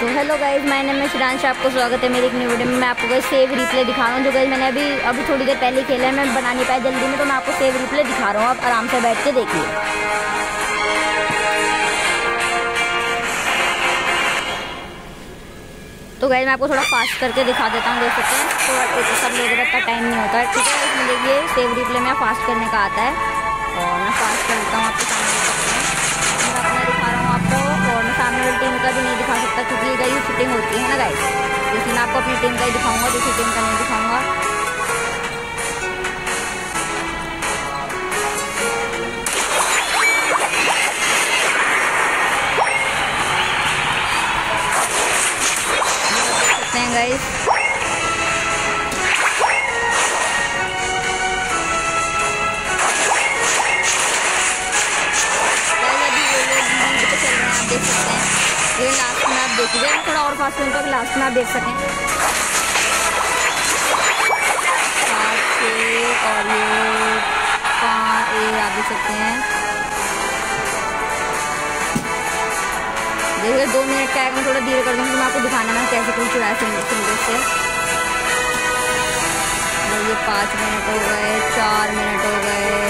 Hello guys मैं name Shiransh आपको स्वागत है मेरी एक न्यू वीडियो में। मैं आपको गाइज़ सेव रिप्ले दिखा रहा हूँ, जो गाइज़ मैंने अभी अभी थोड़ी देर पहले खेला है, मैं बना नहीं पाया जल्दी में तो मैं आपको सेव रिप्ले दिखा रहा हूँ। आप आराम से बैठ के देखिए। तो गाइज़ मैं आपको थोड़ा फास्ट करके दिखा देता हूँ, देख सकते हैं। तो सब लोगों का टाइम नहीं होता। है ठीक है, इसमें देखिए सेव रिप्ले में फास्ट करने का आता है। और शूटिंग होती है ना गाइस इसलिए मैं आपको अपनी टीम का ही दिखाऊँगा, दूसरी टीम का नहीं दिखाऊँगा। गाइस हैं ये लास्ट में आप थोड़ा और फास्ट होने तक लास्ट में आप देख सकें। और ये पाँच ये आप देख सकते हैं। देखिए, दो मिनट का मैं थोड़ा धीरे कर दूँगी तो मैं आपको दिखाना मैं कैसे कुछ चुराया सिंगल से। ये पाँच मिनट हो गए, चार मिनट हो गए।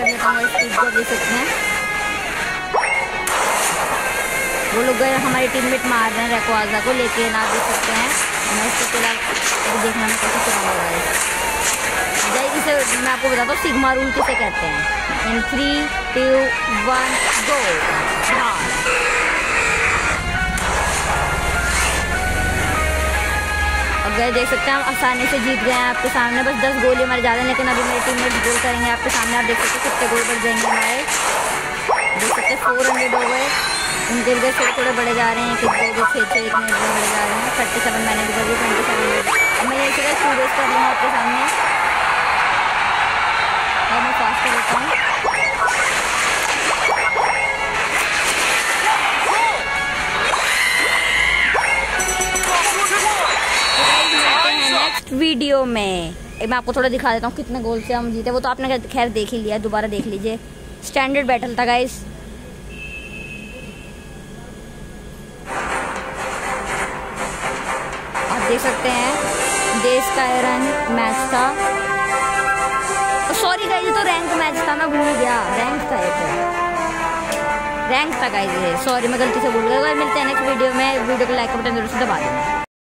आगे का हमारे स्पीड को देख सकते हैं। वो लोग गए, हमारे टीममेट मार रहे हैं रेकवाजा को लेके, ना देख सकते हैं। मैं इसको फ़िलहाल देखना मैं चलाऊँगा है जय इसे मैं आपको बताता हूँ सिग्मा रूल किसे कहते हैं? In three two one go हाँ अब गए देख सकते हैं हम आसानी से जीत गए हैं आपके सामने। बस दस गोली हमारे ज़्यादा लेकिन अभी मेरी टीम में गोल करेंगे आपके सामने। आप देख सकते हैं कितने गोल बढ़ जाएँगे हमारे। देख सकते हैं फोर हंड्रेड हो गए। उनके लिए थोड़े थोड़े बढ़े जा रहे हैं कि दो दो छः छः इतने बढ़े जा रहे हैं। थर्टी सेवन मैंने भी ट्वेंटी सेवन मैं यही टू डेज़ कर रही हूँ आपके सामने। वीडियो में। मैं आपको थोड़ा दिखा देता हूँ कितने गोल से हम जीते। वो तो आपने खैर देख ही लिया, दोबारा देख लीजिए। स्टैंडर्ड बैटल था गाइस आप देख सकते हैं, देश का रन मैच था। सॉरी गाइस ये तो रैंक मैच था, मैं भूल गया। रैंक था ये रैंक था गाइस ये। सॉरी मैं गलती से भूल गया। मिलते हैं नेक्स्ट वीडियो में वीडियो को लाइक बटन ज़रूर से दबा देना।